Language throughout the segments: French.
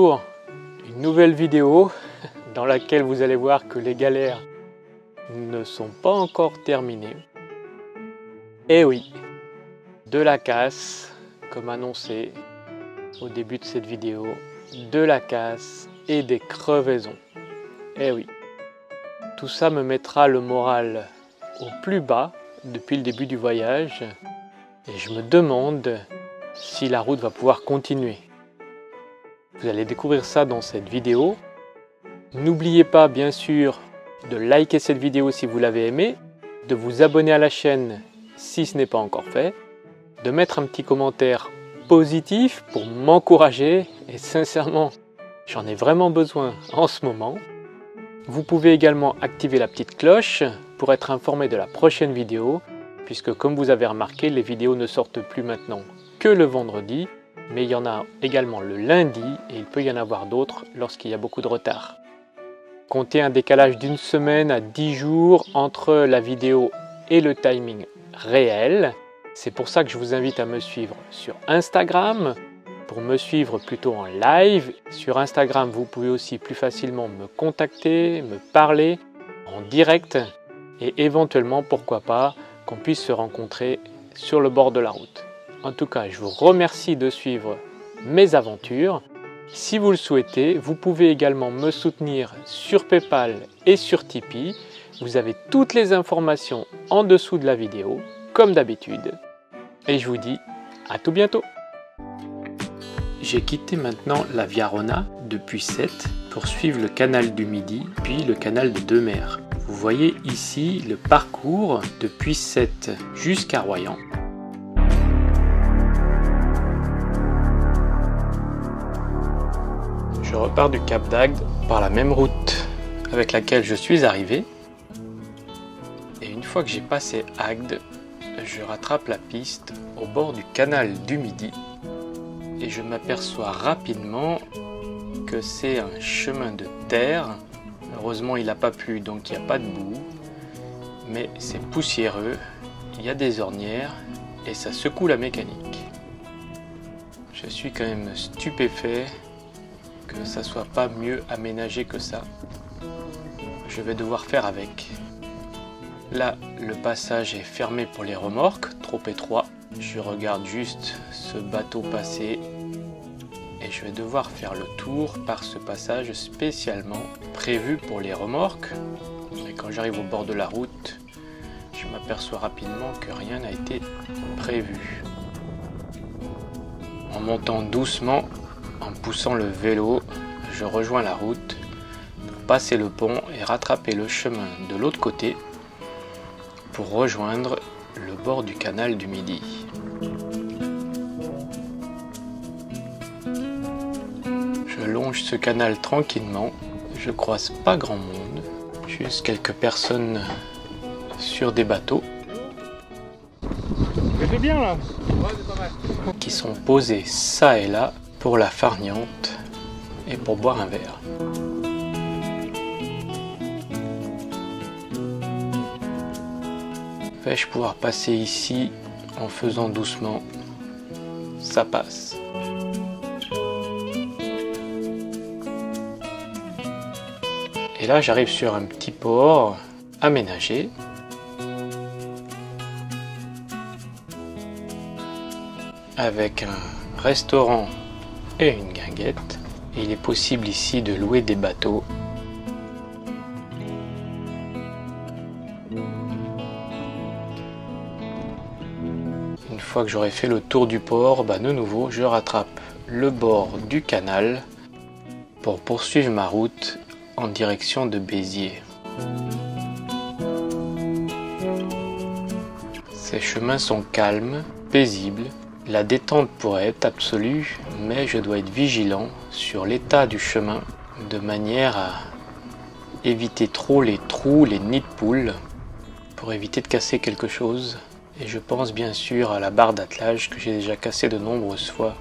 une nouvelle vidéo dans laquelle vous allez voir que les galères ne sont pas encore terminées. Et eh oui, de la casse, comme annoncé au début de cette vidéo, de la casse et des crevaisons. Eh oui, tout ça me mettra le moral au plus bas depuis le début du voyage et je me demande si la route va pouvoir continuer. Vous allez découvrir ça dans cette vidéo. N'oubliez pas bien sûr de liker cette vidéo si vous l'avez aimée, de vous abonner à la chaîne si ce n'est pas encore fait, de mettre un petit commentaire positif pour m'encourager et sincèrement j'en ai vraiment besoin en ce moment. Vous pouvez également activer la petite cloche pour être informé de la prochaine vidéo puisque comme vous avez remarqué les vidéos ne sortent plus maintenant que le vendredi mais il y en a également le lundi et il peut y en avoir d'autres lorsqu'il y a beaucoup de retard. Comptez un décalage d'une semaine à 10 jours entre la vidéo et le timing réel. C'est pour ça que je vous invite à me suivre sur Instagram, pour me suivre plutôt en live. Sur Instagram, vous pouvez aussi plus facilement me contacter, me parler en direct et éventuellement, pourquoi pas, qu'on puisse se rencontrer sur le bord de la route. En tout cas, je vous remercie de suivre mes aventures. Si vous le souhaitez, vous pouvez également me soutenir sur PayPal et sur Tipeee. Vous avez toutes les informations en dessous de la vidéo, comme d'habitude. Et je vous dis à tout bientôt. J'ai quitté maintenant la Via Rona depuis 7 pour suivre le canal du Midi, puis le canal de Deux Mers. Vous voyez ici le parcours depuis 7 jusqu'à Royan. Je repars du Cap d'Agde par la même route avec laquelle je suis arrivé. Et une fois que j'ai passé Agde, je rattrape la piste au bord du canal du Midi et je m'aperçois rapidement que c'est un chemin de terre. Heureusement, il n'a pas plu, donc il n'y a pas de boue. Mais c'est poussiéreux, il y a des ornières et ça secoue la mécanique. Je suis quand même stupéfait que ça soit pas mieux aménagé que ça. Je vais devoir faire avec. Là, le passage est fermé pour les remorques, trop étroit. Je regarde juste ce bateau passer et je vais devoir faire le tour par ce passage spécialement prévu pour les remorques. Mais quand j'arrive au bord de la route, je m'aperçois rapidement que rien n'a été prévu. En montant doucement, en poussant le vélo, je rejoins la route pour passer le pont et rattraper le chemin de l'autre côté pour rejoindre le bord du canal du Midi. Je longe ce canal tranquillement, je croise pas grand monde, juste quelques personnes sur des bateaux. bien là Qui sont posés ça et là pour la farniente et pour boire un verre. Vais-je pouvoir passer ici en faisant doucement Ça passe. Et là, j'arrive sur un petit port aménagé. Avec un restaurant et une guinguette. il est possible ici de louer des bateaux. Une fois que j'aurai fait le tour du port, bah de nouveau je rattrape le bord du canal pour poursuivre ma route en direction de Béziers. Ces chemins sont calmes, paisibles la détente pourrait être absolue, mais je dois être vigilant sur l'état du chemin de manière à éviter trop les trous, les nids de poules, pour éviter de casser quelque chose. Et je pense bien sûr à la barre d'attelage que j'ai déjà cassée de nombreuses fois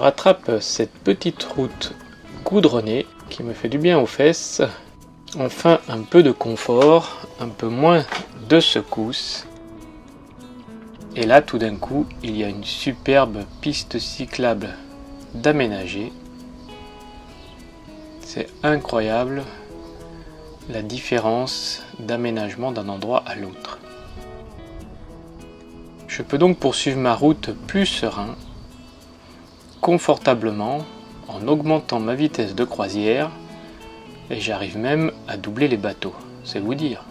rattrape cette petite route goudronnée qui me fait du bien aux fesses. Enfin un peu de confort, un peu moins de secousses. Et là tout d'un coup il y a une superbe piste cyclable d'aménager. C'est incroyable la différence d'aménagement d'un endroit à l'autre. Je peux donc poursuivre ma route plus serein, confortablement, en augmentant ma vitesse de croisière, et j'arrive même à doubler les bateaux, c'est vous dire.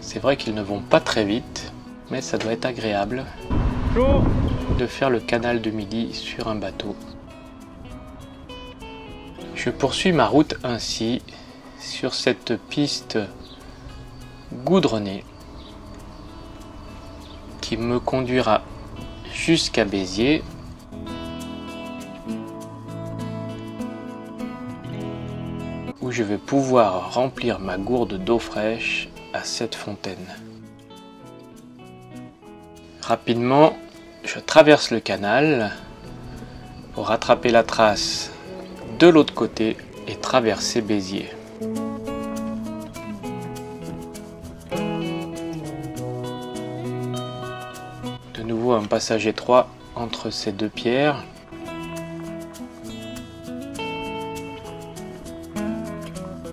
C'est vrai qu'ils ne vont pas très vite, mais ça doit être agréable de faire le canal de Midi sur un bateau. Je poursuis ma route ainsi sur cette piste goudronnée qui me conduira jusqu'à Béziers. où je vais pouvoir remplir ma gourde d'eau fraîche à cette fontaine. Rapidement, je traverse le canal pour rattraper la trace de l'autre côté et traverser Béziers. Passage étroit entre ces deux pierres.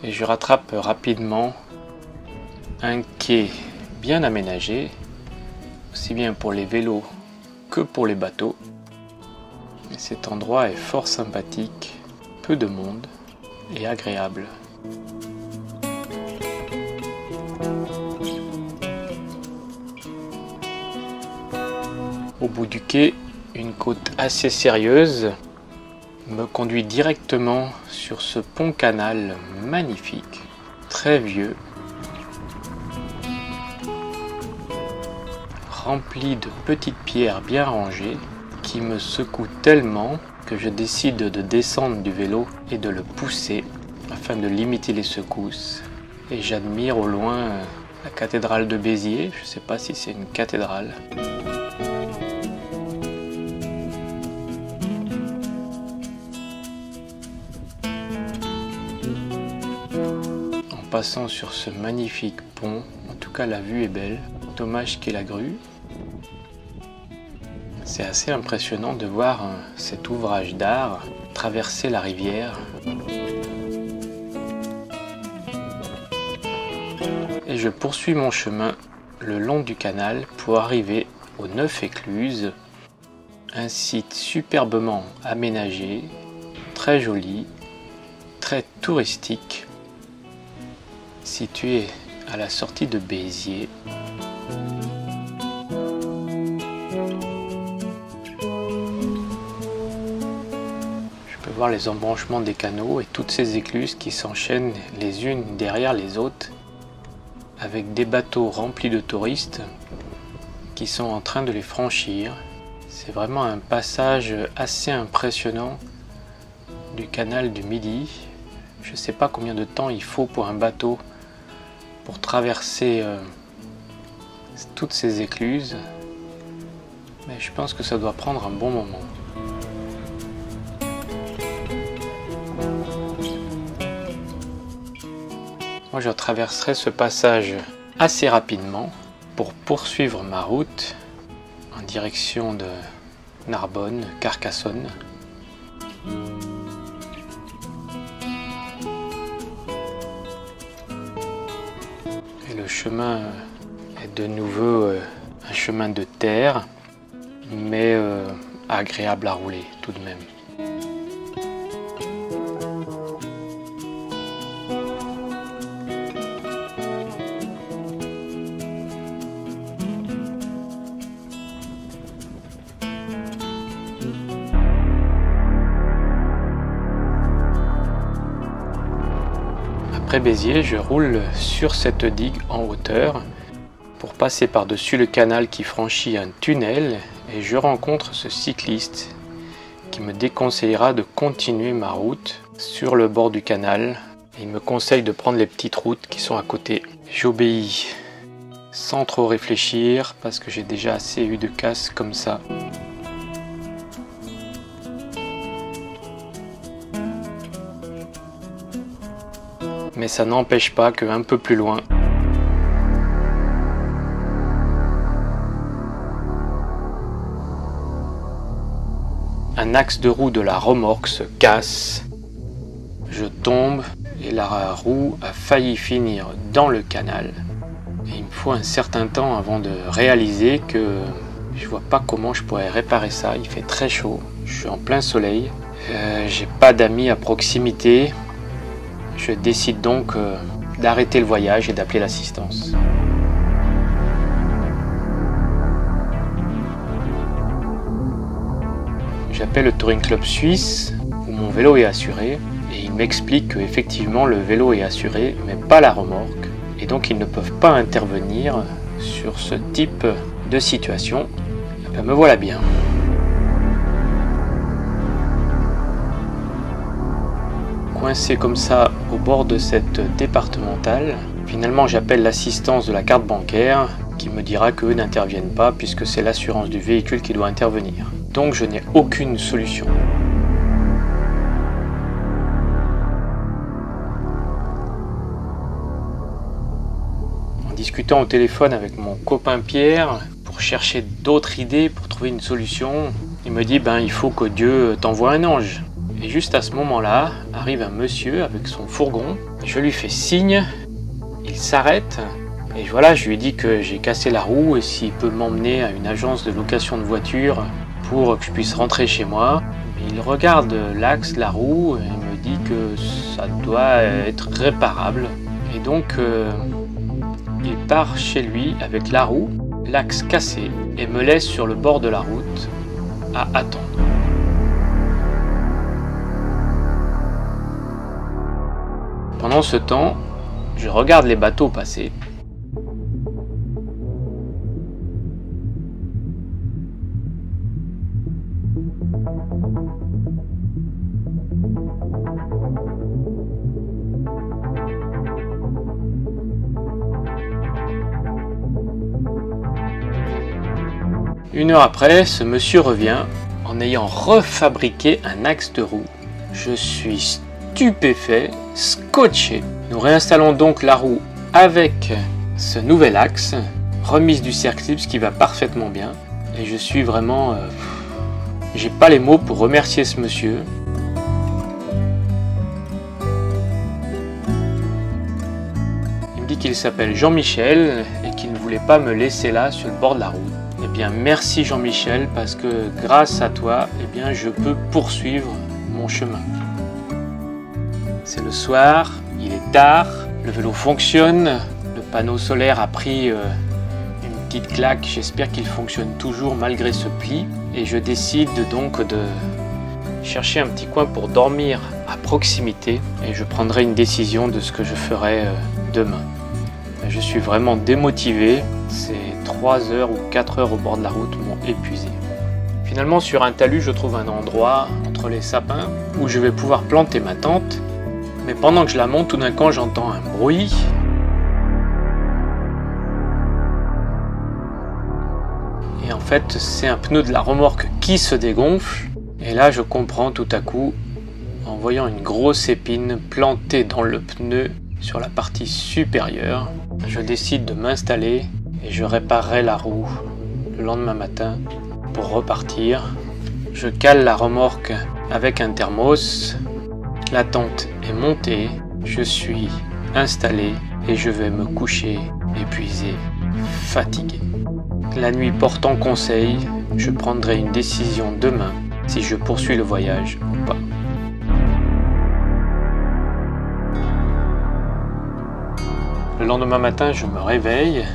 Et je rattrape rapidement un quai bien aménagé, aussi bien pour les vélos que pour les bateaux. Et cet endroit est fort sympathique, peu de monde et agréable. Au bout du quai, une côte assez sérieuse me conduit directement sur ce pont-canal magnifique, très vieux, rempli de petites pierres bien rangées qui me secouent tellement que je décide de descendre du vélo et de le pousser afin de limiter les secousses. Et j'admire au loin la cathédrale de Béziers, je ne sais pas si c'est une cathédrale. Passant sur ce magnifique pont. En tout cas, la vue est belle. Dommage qu'il la grue. C'est assez impressionnant de voir euh, cet ouvrage d'art traverser la rivière. Et je poursuis mon chemin le long du canal pour arriver aux Neuf Écluses, un site superbement aménagé, très joli, très touristique situé à la sortie de Béziers. Je peux voir les embranchements des canaux et toutes ces écluses qui s'enchaînent les unes derrière les autres avec des bateaux remplis de touristes qui sont en train de les franchir. C'est vraiment un passage assez impressionnant du canal du Midi. Je ne sais pas combien de temps il faut pour un bateau pour traverser euh, toutes ces écluses. Mais je pense que ça doit prendre un bon moment. Moi je traverserai ce passage assez rapidement pour poursuivre ma route en direction de Narbonne, Carcassonne. Chemin est de nouveau euh, un chemin de terre, mais euh, agréable à rouler tout de même. Après je roule sur cette digue en hauteur pour passer par-dessus le canal qui franchit un tunnel et je rencontre ce cycliste qui me déconseillera de continuer ma route sur le bord du canal. Il me conseille de prendre les petites routes qui sont à côté. J'obéis sans trop réfléchir parce que j'ai déjà assez eu de casse comme ça. Mais ça n'empêche pas qu'un peu plus loin, un axe de roue de la remorque se casse. Je tombe et la roue a failli finir dans le canal. Et il me faut un certain temps avant de réaliser que je vois pas comment je pourrais réparer ça. Il fait très chaud, je suis en plein soleil, euh, j'ai pas d'amis à proximité. Je décide donc euh, d'arrêter le voyage et d'appeler l'assistance. J'appelle le Touring Club Suisse où mon vélo est assuré et il m'explique que effectivement le vélo est assuré mais pas la remorque et donc ils ne peuvent pas intervenir sur ce type de situation. Eh ben, me voilà bien. Comme ça au bord de cette départementale, finalement j'appelle l'assistance de la carte bancaire qui me dira qu'eux n'interviennent pas puisque c'est l'assurance du véhicule qui doit intervenir donc je n'ai aucune solution. En discutant au téléphone avec mon copain Pierre pour chercher d'autres idées pour trouver une solution, il me dit ben il faut que Dieu t'envoie un ange. Et juste à ce moment-là, arrive un monsieur avec son fourgon. Je lui fais signe, il s'arrête et voilà, je lui dis que j'ai cassé la roue et s'il peut m'emmener à une agence de location de voitures pour que je puisse rentrer chez moi. Il regarde l'axe, la roue, et me dit que ça doit être réparable. Et donc, euh, il part chez lui avec la roue, l'axe cassé, et me laisse sur le bord de la route à attendre. Pendant ce temps, je regarde les bateaux passer Une heure après, ce monsieur revient en ayant refabriqué un axe de roue. Je suis stupéfait, Nous réinstallons donc la roue avec ce nouvel axe, remise du cercle ce qui va parfaitement bien. Et je suis vraiment... Euh, j'ai pas les mots pour remercier ce monsieur. Il me dit qu'il s'appelle Jean-Michel et qu'il ne voulait pas me laisser là sur le bord de la route. Eh bien, merci Jean-Michel parce que grâce à toi, eh bien, je peux poursuivre mon chemin. C'est le soir, il est tard, le vélo fonctionne, le panneau solaire a pris euh, une petite claque. J'espère qu'il fonctionne toujours malgré ce pli. Et je décide donc de chercher un petit coin pour dormir à proximité et je prendrai une décision de ce que je ferai euh, demain. Je suis vraiment démotivé. C'est 3 heures ou 4 heures au bord de la route m'ont épuisé. Finalement, sur un talus, je trouve un endroit entre les sapins où je vais pouvoir planter ma tente. Mais pendant que je la monte, tout d'un coup, j'entends un bruit. Et en fait, c'est un pneu de la remorque qui se dégonfle. Et là, je comprends tout à coup, en voyant une grosse épine plantée dans le pneu sur la partie supérieure, je décide de m'installer et je réparerai la roue le lendemain matin pour repartir. Je cale la remorque avec un thermos. La tente est montée. Je suis installé et je vais me coucher épuisé, fatigué. La nuit portant conseil, je prendrai une décision demain si je poursuis le voyage ou pas. Le lendemain matin, je me réveille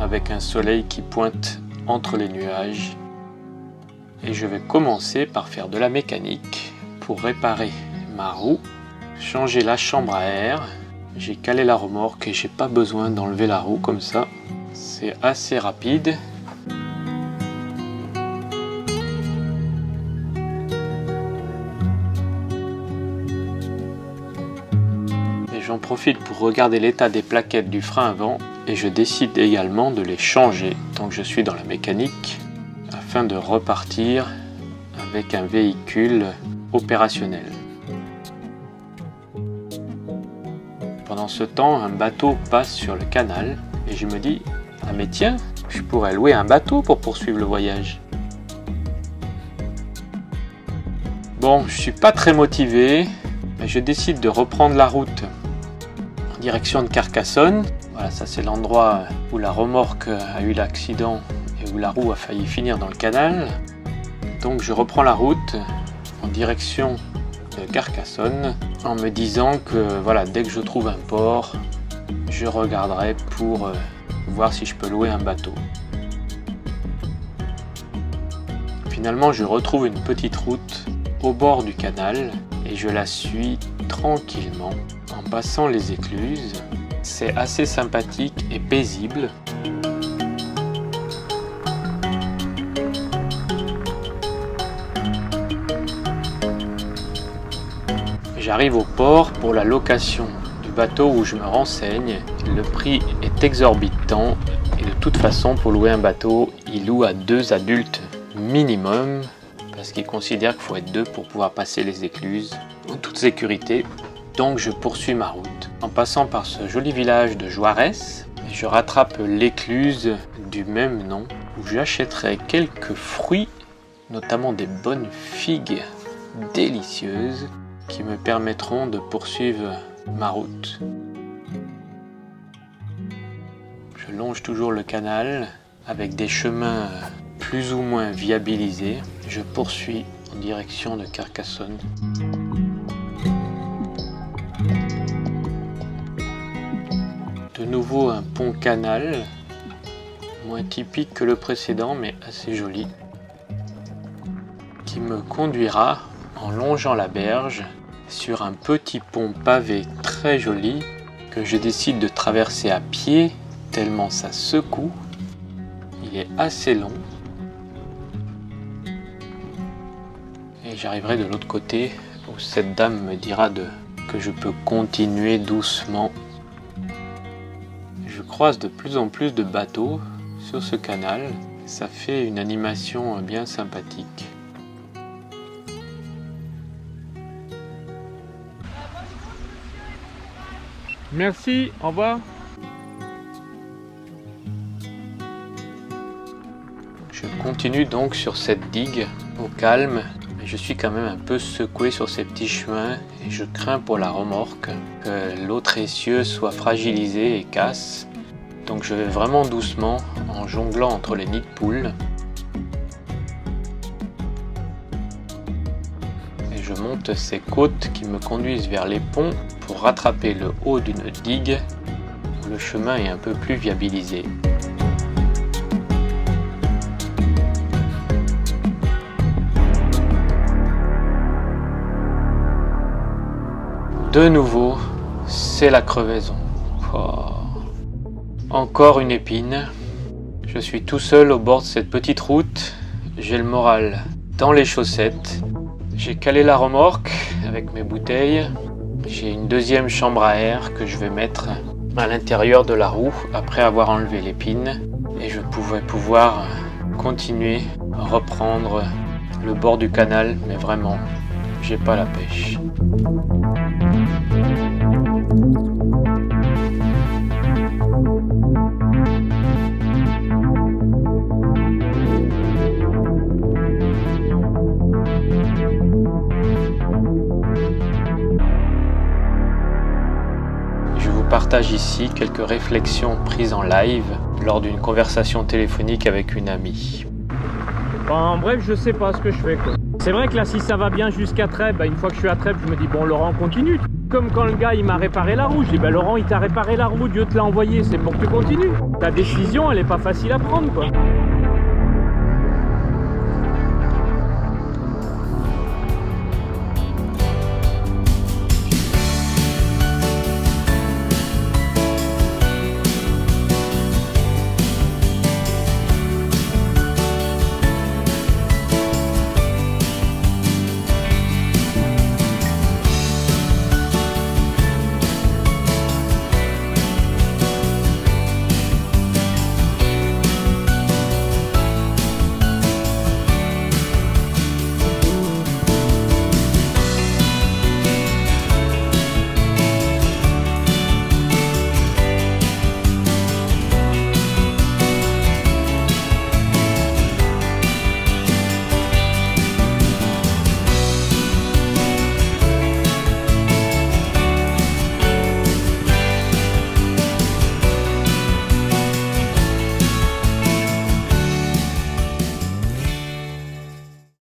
avec un soleil qui pointe entre les nuages et je vais commencer par faire de la mécanique pour réparer ma roue, changer la chambre à air. J'ai calé la remorque et j'ai pas besoin d'enlever la roue comme ça. C'est assez rapide j'en profite pour regarder l'état des plaquettes du frein avant et je décide également de les changer tant que je suis dans la mécanique afin de repartir avec un véhicule opérationnel. Ce temps, un bateau passe sur le canal et je me dis Ah, mais tiens, je pourrais louer un bateau pour poursuivre le voyage. Bon, je suis pas très motivé, mais je décide de reprendre la route en direction de Carcassonne. Voilà, ça c'est l'endroit où la remorque a eu l'accident et où la roue a failli finir dans le canal. Donc je reprends la route en direction de Carcassonne en me disant que voilà, dès que je trouve un port, je regarderai pour euh, voir si je peux louer un bateau. Finalement, je retrouve une petite route au bord du canal et je la suis tranquillement en passant les écluses. C'est assez sympathique et paisible. J'arrive au port pour la location du bateau où je me renseigne. Le prix est exorbitant et de toute façon pour louer un bateau, il loue à deux adultes minimum parce qu'il considère qu'il faut être deux pour pouvoir passer les écluses en toute sécurité. Donc je poursuis ma route en passant par ce joli village de Juarez je rattrape l'écluse du même nom où j'achèterai quelques fruits, notamment des bonnes figues délicieuses qui me permettront de poursuivre ma route. Je longe toujours le canal avec des chemins plus ou moins viabilisés. Je poursuis en direction de Carcassonne. De nouveau un pont canal, moins typique que le précédent mais assez joli, qui me conduira en longeant la berge sur un petit pont pavé très joli que je décide de traverser à pied tellement ça secoue. Il est assez long. Et j'arriverai de l'autre côté où cette dame me dira de, que je peux continuer doucement. Je croise de plus en plus de bateaux sur ce canal. Ça fait une animation bien sympathique. Merci, au revoir. Je continue donc sur cette digue au calme. Je suis quand même un peu secoué sur ces petits chemins et je crains pour la remorque que l'autre essieu soit fragilisé et casse. Donc je vais vraiment doucement en jonglant entre les nids de poules. Et je monte ces côtes qui me conduisent vers les ponts rattraper le haut d'une digue le chemin est un peu plus viabilisé. De nouveau, c'est la crevaison. Oh. Encore une épine. Je suis tout seul au bord de cette petite route. J'ai le moral dans les chaussettes. J'ai calé la remorque avec mes bouteilles. J'ai une deuxième chambre à air que je vais mettre à l'intérieur de la roue après avoir enlevé l'épine. Et je pouvais pouvoir continuer à reprendre le bord du canal, mais vraiment, j'ai pas la pêche. Partage ici quelques réflexions prises en live lors d'une conversation téléphonique avec une amie. En bref, je sais pas ce que je fais. C'est vrai que là, si ça va bien jusqu'à Trèbes, bah, une fois que je suis à Trèbes, je me dis, bon, Laurent, continue. Comme quand le gars, il m'a réparé la roue. Je dis, bah, Laurent, il t'a réparé la roue, Dieu te l'a envoyé, c'est pour que tu continues. Ta décision, elle est pas facile à prendre, quoi.